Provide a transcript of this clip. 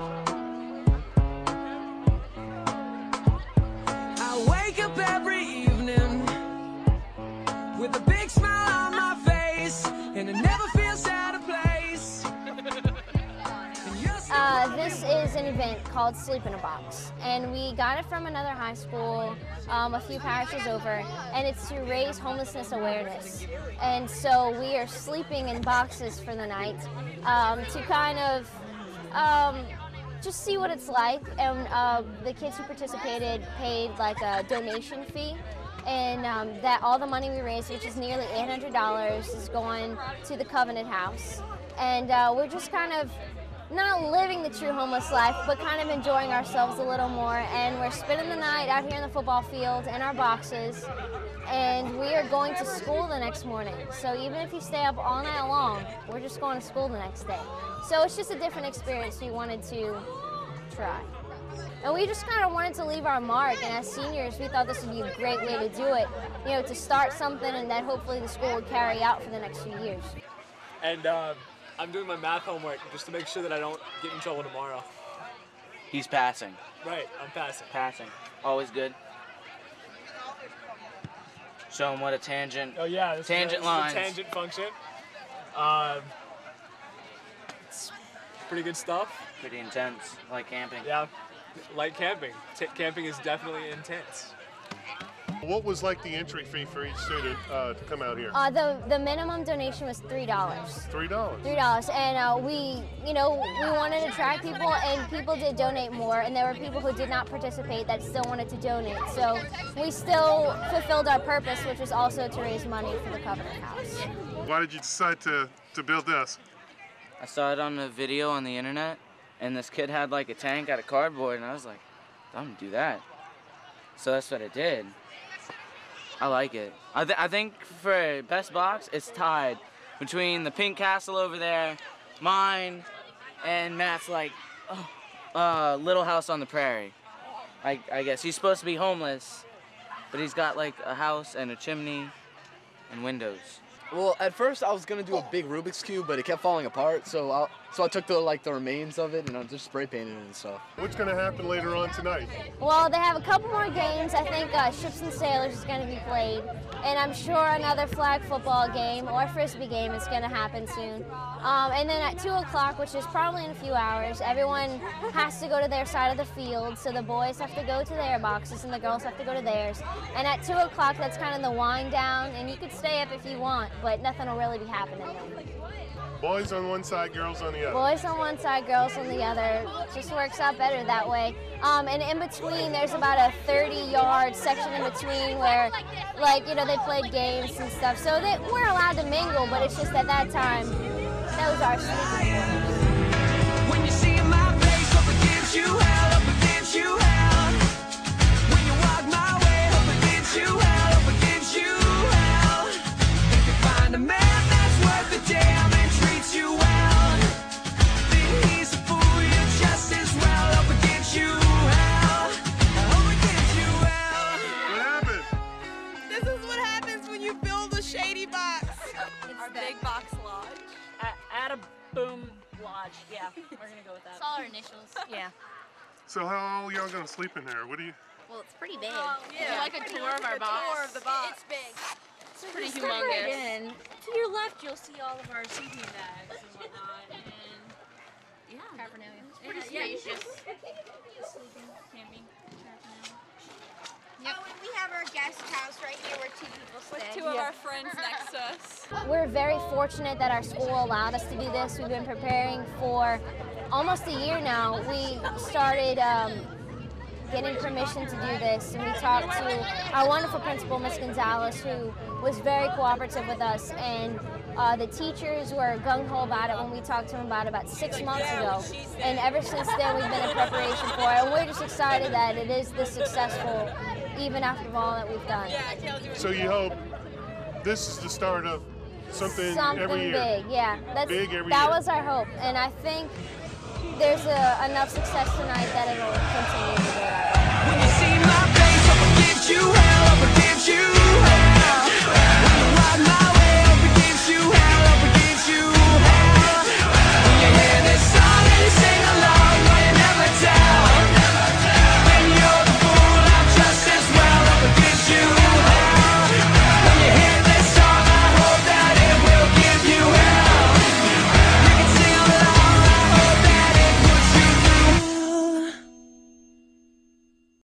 Uh, this is an event called Sleep in a Box, and we got it from another high school um, a few parishes over, and it's to raise homelessness awareness. And so we are sleeping in boxes for the night um, to kind of um, just see what it's like. And uh, the kids who participated paid like a donation fee. And um, that all the money we raised, which is nearly $800, is going to the Covenant House. And uh, we're just kind of not living the true homeless life, but kind of enjoying ourselves a little more. And we're spending the night out here in the football field in our boxes. And we are going to school the next morning. So even if you stay up all night long, we're just going to school the next day. So it's just a different experience we wanted to try. And we just kind of wanted to leave our mark. And as seniors, we thought this would be a great way to do it. You know, to start something and that hopefully the school would carry out for the next few years. And uh, I'm doing my math homework just to make sure that I don't get in trouble tomorrow. He's passing. Right, I'm passing. Passing. Always good. Show him what a tangent. Oh yeah, this Tangent is, the- this is the lines. tangent function. Um, it's pretty good stuff. Pretty intense, like camping. Yeah, like camping. T- camping is definitely intense. What was like the entry fee for each student uh, to come out here? Uh, the, the minimum donation was $3. Three dollars. Three dollars, and uh, we, you know, we wanted to attract people, and people did donate more, and there were people who did not participate that still wanted to donate. So we still fulfilled our purpose, which was also to raise money for the Covenant House. Why did you decide to, to build this? I saw it on a video on the internet, and this kid had like a tank out of cardboard, and I was like, I'm gonna do that. So that's what I did. I like it. I, th- I think for best box, it's tied between the Pink Castle over there, mine, and Matt's like, oh, uh, Little House on the Prairie. I, I guess he's supposed to be homeless, but he's got like a house and a chimney and windows. Well, at first I was gonna do a big Rubik's cube, but it kept falling apart. So I so I took the like the remains of it and I just spray painted it and stuff. What's going to happen later on tonight? Well, they have a couple more games. I think uh, Ships and Sailors is going to be played, and I'm sure another flag football game or frisbee game is going to happen soon. Um, and then at two o'clock, which is probably in a few hours, everyone has to go to their side of the field. So the boys have to go to their boxes and the girls have to go to theirs. And at two o'clock, that's kind of the wind down, and you could stay up if you want, but nothing will really be happening then. Boys on one side, girls on the other. Boys on one side, girls on the other. Just works out better that way. Um, and in between, there's about a 30-yard section in between where, like, you know, they played games and stuff. So they we're allowed to mingle, but it's just at that time, that was our sleeping quarters. When you see my face up against you, Our big box lodge. At a boom lodge. Yeah, we're gonna go with that. It's all our initials. Yeah. So how all y'all going to sleep in there? What do you? Well, it's pretty big. Oh, yeah. Would you like a tour of our A box? tour of the box. It's big. So pretty just step right humongous. in. To your left, you'll see all of our sleeping bags and whatnot, and yeah, Paraphernalia. it's pretty Yeah, you spacious. should. Sleeping, camping, paraphernalia. Yep. we have our guest house right here where two people With stay. two of our friends next to us. We're very fortunate that our school allowed us to do this. We've been preparing for almost a year now. We started um, getting permission to do this, and we talked to our wonderful principal, Miss Gonzalez, who was very cooperative with us, and uh, the teachers were gung ho about it when we talked to them about it about six months ago. And ever since then, we've been in preparation for it, and we're just excited that it is this successful, even after all that we've done. So you hope this is the start of something, Something every year. big, yeah. That's Big every that year. was our hope, and I think there's a, enough success tonight that it'll continue to